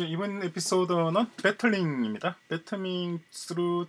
예, 이번 에피소드는 battling입니다. Battling Through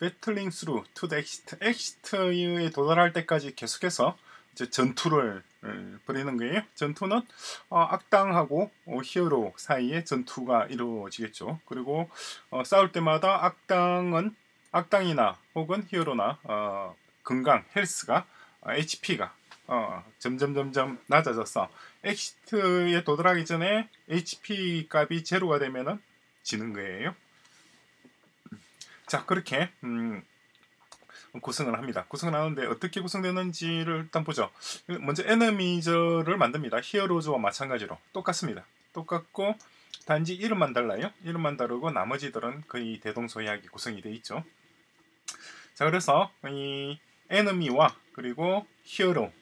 Battling Through to the Exit exit에 도달할 때까지 계속해서 이제 전투를 어, 벌이는 거예요. 전투는 어, 악당하고 어, 히어로 사이에 전투가 이루어지겠죠. 그리고 어, 싸울 때마다 악당은 악당이나 혹은 히어로나 어, 건강 health가 HP가 어, 점점 점점 낮아져서 exit에 도달하기 전에 HP 값이 제로가 되면은 지는 거예요. 자 그렇게 음, 구성을 합니다. 구성을 하는데 어떻게 구성되는지를 일단 보죠. 먼저 enemies를 만듭니다. heroes와 마찬가지로 똑같습니다. 똑같고 단지 이름만 달라요. 이름만 다르고 나머지들은 거의 대동소이하게 구성이 되어 있죠. 자 그래서 이 enemy와 그리고 히어로가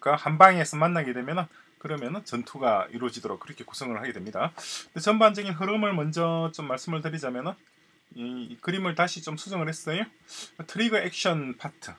한 방에서 만나게 되면은 그러면은 전투가 이루어지도록 그렇게 구성을 하게 됩니다. 전반적인 흐름을 먼저 좀 말씀을 드리자면은 이, 이 그림을 다시 좀 수정을 했어요. trigger action 파트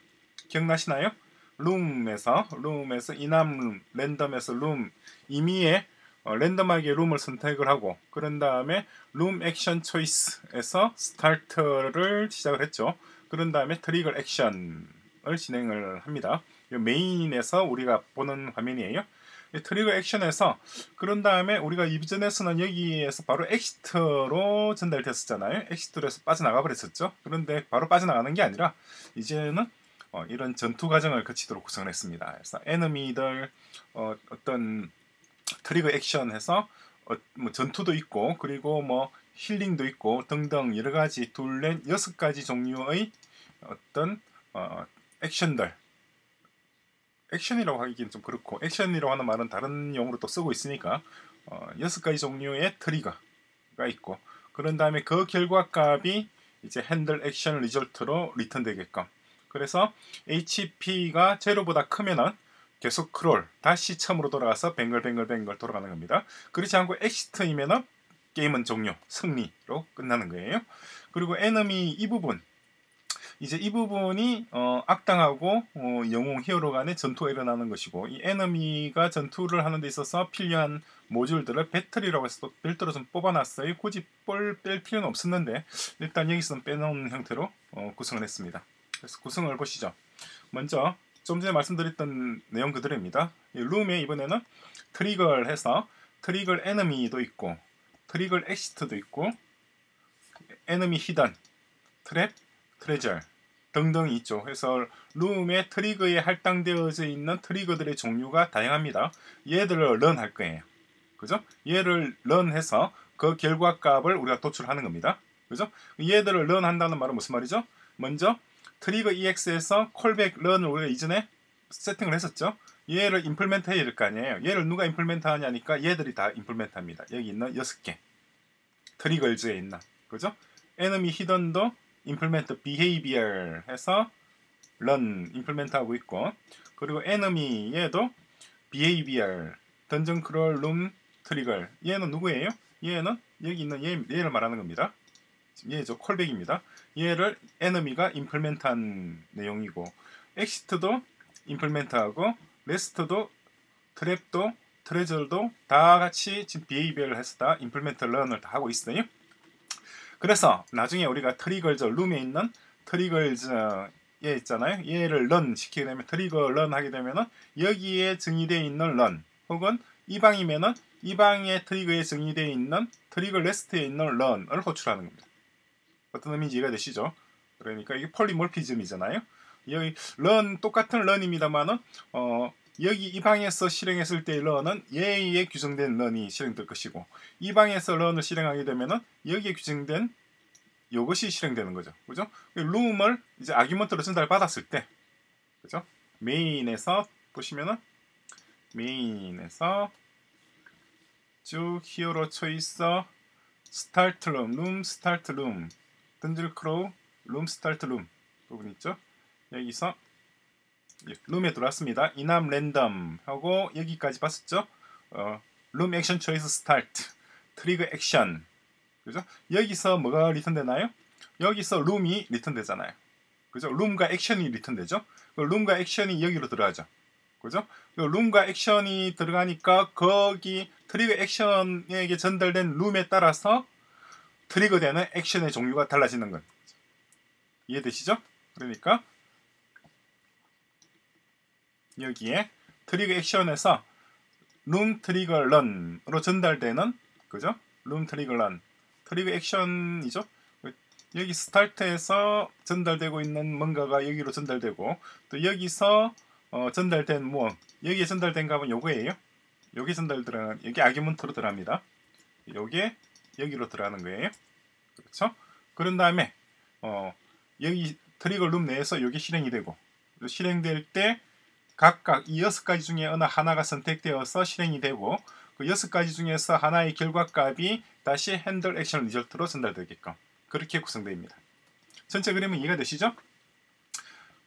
기억나시나요? room에서 room에서 이남 random에서 room 임의의 어, random하게 room을 선택을 하고 그런 다음에 room action choice에서 start를 시작을 했죠. 그런 다음에 트리거 액션을 진행을 합니다. main에서 우리가 보는 화면이에요. trigger action에서 그런 다음에 우리가 이전에서는 여기에서 바로 exit로 전달됐었잖아요. exit로서 빠져나가 버렸었죠. 그런데 바로 빠져나가는 게 아니라 이제는 어, 이런 전투 과정을 거치도록 구성을 했습니다. 그래서 enemy들 어, 떤 trigger action해서 어, 뭐 전투도 있고 그리고 뭐 힐링도 있고 등등 여러 가지 둘넷 여섯 가지 종류의 어떤 어, 액션들 액션이라고 하기는 좀 그렇고 액션이라고 하는 말은 다른 용어로 또 쓰고 있으니까 어, 여섯 가지 종류의 trigger가 있고 그런 다음에 그 결과값이 이제 handle action result로 return 되게끔 그래서 HP가 제로보다 크면은 계속 crawl 다시 처음으로 돌아가서 뱅글뱅글뱅글 돌아가는 겁니다. 그렇지 않고 exit이면은 게임은 종료 승리로 끝나는 거예요. 그리고 에너미 이 부분 이제 이 부분이 어, 악당하고 어, 영웅 히어로 간의 전투가 일어나는 것이고 이 에너미가 전투를 하는 데 있어서 필요한 모듈들을 배터리라고 해서 또 별도로 좀 뽑아놨어요. 굳이 뺄 필요는 없었는데 일단 여기서는 빼놓은 형태로 어, 구성을 했습니다. 그래서 구성을 보시죠. 먼저 좀 전에 말씀드렸던 내용 그대로입니다. 룸에 이번에는 트리거를 해서 trigger enemy도 있고 trigger exit도 있고 enemy hidden trap treasure 등등 있죠. 그래서 room에 trigger에 할당되어져 있는 trigger들의 종류가 다양합니다. 얘들을 run할 거예요. 그죠? 얘를 run해서 그 결과 값을 우리가 도출하는 겁니다. 그죠? 얘들을 run한다는 말은 무슨 말이죠? 먼저 트리거 EX에서 콜백 런을 우리가 이전에 세팅을 했었죠. 얘를 implement 해야 될 거 아니에요. 얘를 누가 implement 하냐니까 얘들이 다 implement 합니다. 여기 있는 6개. triggers에 있는. 그죠? enemy hidden도 implement behavior 해서 run implement 하고 있고 그리고 enemy에도 behavior dungeon crawl room trigger 얘는 누구예요? 얘는 여기 있는 얘, 얘를 말하는 겁니다. 얘죠 callback입니다. 얘를 enemy가 implement한 내용이고 exit도 implement하고 rest도 trap도 treasure도 다 같이 지금 behavior를 해서 다 implement run을 다 하고 있어요. 그래서 나중에 우리가 triggers room에 있는 triggers에 있잖아요. 얘를 run 시키게 되면 trigger run 하게 되면은 여기에 정의되어 있는 run 혹은 이 방이면은 이 방의 trigger에 정의되어 있는 trigger rest에 있는 run을 호출하는 겁니다. 어떤 의미인지 이해가 되시죠? 그러니까 이게 폴리몰피즘이잖아요. 여기 런 똑같은 런입니다만은 어 여기 이 방에서 실행했을 때의 런은 얘에 규정된 런이 실행될 것이고 이 방에서 런을 실행하게 되면은 여기에 규정된 이것이 실행되는 거죠. 그죠? 룸을 이제 아규먼트로 전달 받았을 때 그죠? 메인에서 보시면은 메인에서 쭉 hero choice start room, room start room, dungeon crawl, room start room 부분 있죠? 여기서 룸에 들어왔습니다. Enum random 하고 여기까지 봤었죠? 어, room action choice start trigger action 그죠? 여기서 뭐가 return되나요? 여기서 룸이 return되잖아요. 그죠? 룸과 액션이 return되죠? 그 룸과 액션이 여기로 들어가죠. 그죠? 그 룸과 액션이 들어가니까 거기 트리거 액션에게 전달된 룸에 따라서 trigger되는 액션의 종류가 달라지는 것. 이해되시죠? 그러니까 여기에 trigger action에서 room trigger run으로 전달되는 그죠? room trigger run trigger action이죠. 여기 start에서 전달되고 있는 뭔가가 여기로 전달되고 또 여기서 어, 전달된 뭐 여기에 전달된 값은 요거예요. 여기 전달 들어가는 여기 아기먼트로 들어갑니다. 요게 여기로 들어가는 거예요. 그렇죠? 그런 다음에 어, 여기 트리거 룸 내에서 요게 실행이 되고 실행될 때 각각 이 여섯 가지 중에 어느 하나가 선택되어서 실행이 되고 그 여섯 가지 중에서 하나의 결과값이 다시 핸들 액션 리절트로 전달되게끔 그렇게 구성됩니다. 전체 그림은 이해가 되시죠?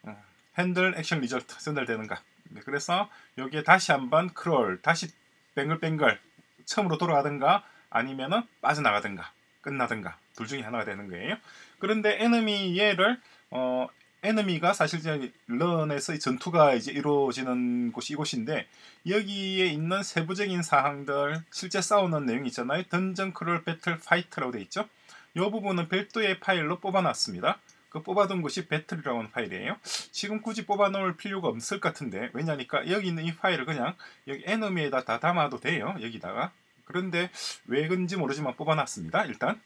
어, handle action result 전달되는 값. 네, 그래서 여기에 다시 한번 crawl, 다시 뱅글뱅글 처음으로 돌아가든가 아니면은 빠져나가든가 끝나든가 둘 중에 하나가 되는 거예요. 그런데 enemy 얘를 어, enemy가 사실 이제 run에서 전투가 이제 이루어지는 곳이 이곳인데 여기에 있는 세부적인 사항들 실제 싸우는 내용 있잖아요. dungeon crawl battle fight라고 돼 있죠. 이 부분은 별도의 파일로 뽑아놨습니다. 그 뽑아둔 것이 배틀이라고 하는 파일이에요. 지금 굳이 뽑아놓을 필요가 없을 것 같은데 왜냐니까 여기 있는 이 파일을 그냥 여기 에너미에다 다 담아도 돼요. 여기다가 그런데 왜 그런지 모르지만 뽑아놨습니다. 일단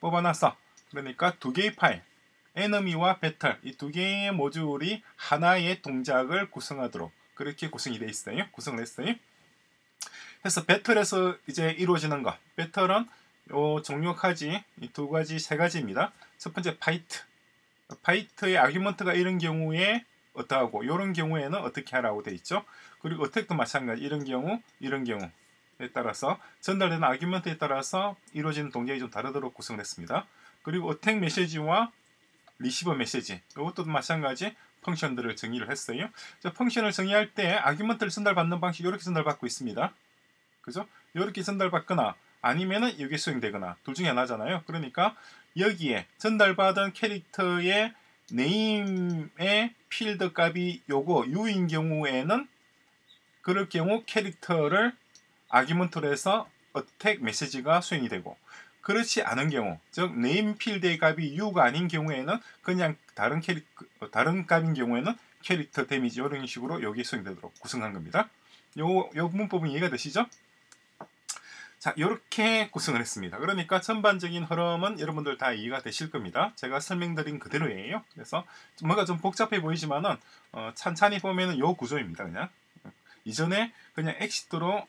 뽑아놨어. 그러니까 두 개의 파일 에너미와 배틀 이두 개의 모듈이 하나의 동작을 구성하도록 그렇게 구성이 되어 있어요. 구성을 했어요. 그래서 battle에서 이제 이루어지는 것. battle은 요 이 두 가지 세 가지입니다. 첫 번째 fight. fight의 argument가 이런 경우에 어떠하고 이런 경우에는 어떻게 하라고 되어 있죠. 그리고 attack도 마찬가지 이런 경우 이런 경우에 따라서 전달되는 argument에 따라서 이루어지는 동작이 좀 다르도록 구성을 했습니다. 그리고 attack message와 receive message 이것도 마찬가지 function들을 정의를 했어요. function을 정의할 때 argument를 전달받는 방식 이렇게 전달받고 있습니다. 그죠? 이렇게 전달받거나 아니면은 이게 수행되거나 둘 중에 하나잖아요. 그러니까 여기에 전달받은 캐릭터의 name의 필드 값이 요거 you인 경우에는 그럴 경우 캐릭터를 argument로 해서 attack message가 수행이 되고 그렇지 않은 경우, 즉 name 필드의 값이 you가 아닌 경우에는 그냥 다른 캐릭 다른 값인 경우에는 character damage 이런 식으로 여기 수행되도록 구성한 겁니다. 요, 요 문법은 이해가 되시죠? 자, 이렇게 구성을 했습니다. 그러니까 전반적인 흐름은 여러분들 다 이해가 되실 겁니다. 제가 설명드린 그대로예요. 그래서 뭔가 좀 복잡해 보이지만은 어, 찬찬히 보면은 요 구조입니다. 그냥 이전에 그냥 exit로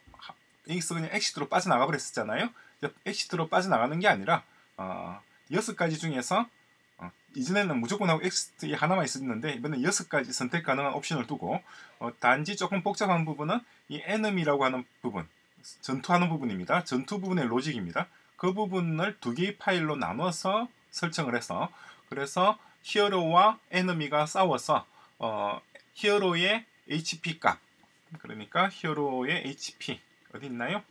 x 그냥 exit로 빠져나가 버렸었잖아요. exit로 빠져나가는 게 아니라 어, 여섯 가지 중에서 어, 이전에는 무조건 하고 exit 하나만 있었는데 이번엔 여섯 가지 선택 가능한 옵션을 두고 어, 단지 조금 복잡한 부분은 이 enemy라고 하는 부분 전투하는 부분입니다. 전투 부분의 logic입니다. 그 부분을 두 개의 파일로 나눠서 설정을 해서 그래서 히어로와 enemy가 싸워서 어, 히어로의 HP 값 그러니까 히어로의 HP 어디 있나요?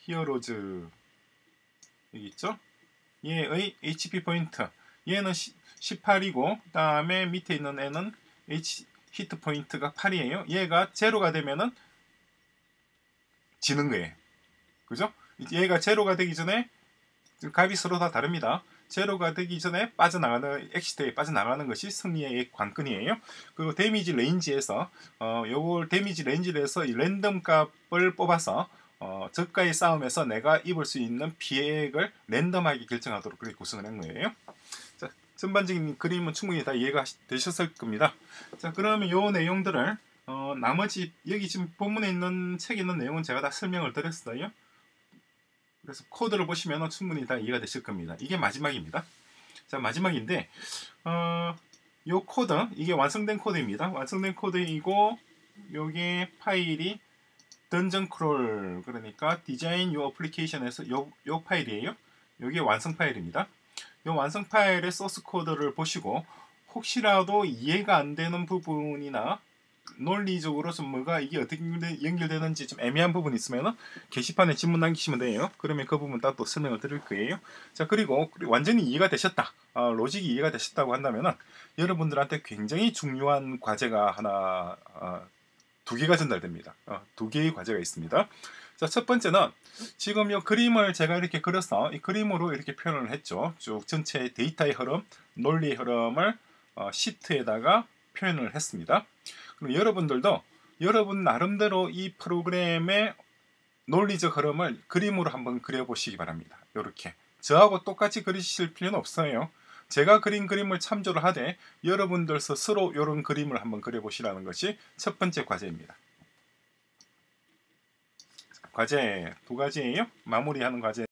heroes 여기 있죠? 얘의 HP point 얘는 18이고 그 다음에 밑에 있는 애는 H hit point가 8이에요. 얘가 제로가 되면은 지는 거예요. 그죠? 얘가 제로가 되기 전에 값이 서로 다 다릅니다. 제로가 되기 전에 빠져나가는 exit에 빠져나가는 것이 승리의 관건이에요. 그리고 damage range에서 어 요걸 damage range에서 이 랜덤 값을 뽑아서 어 적과의 싸움에서 내가 입을 수 있는 피해액을 random하게 결정하도록 그렇게 구성을 한 거예요. 자, 전반적인 그림은 충분히 다 이해가 되셨을 겁니다. 자, 그러면 요 내용들을 어, 나머지 여기 지금 본문에 있는 책에 있는 내용은 제가 다 설명을 드렸어요. 그래서 코드를 보시면 충분히 다 이해가 되실 겁니다. 이게 마지막입니다. 자 마지막인데 어, 요 코드 이게 완성된 코드입니다. 완성된 코드이고 요게 파일이 dungeon crawl 그러니까 디자인 요 application에서 요, 요 파일이에요. 요게 완성 파일입니다. 요 완성 파일의 소스 코드를 보시고 혹시라도 이해가 안 되는 부분이나 논리적으로 좀 뭐가 이게 어떻게 연결되는지 좀 애매한 부분이 있으면 게시판에 질문 남기시면 돼요. 그러면 그 부분 따로 또 설명을 드릴 거예요. 자 그리고 완전히 이해가 되셨다. 어, 로직이 이해가 되셨다고 한다면 여러분들한테 굉장히 중요한 과제가 하나 어, 두 개가 전달됩니다. 어, 두 개의 과제가 있습니다. 자, 첫 번째는 지금 이 그림을 제가 이렇게 그려서 이 그림으로 이렇게 표현을 했죠. 쭉 전체 데이터의 흐름, 논리의 흐름을 어, 시트에다가 표현을 했습니다. 그럼 여러분들도 여러분 나름대로 이 프로그램의 논리적 흐름을 그림으로 한번 그려보시기 바랍니다. 이렇게 저하고 똑같이 그리실 필요는 없어요. 제가 그린 그림을 참조를 하되 여러분들 스스로 이런 그림을 한번 그려보시라는 것이 첫 번째 과제입니다. 과제 두 가지예요. 마무리하는 과제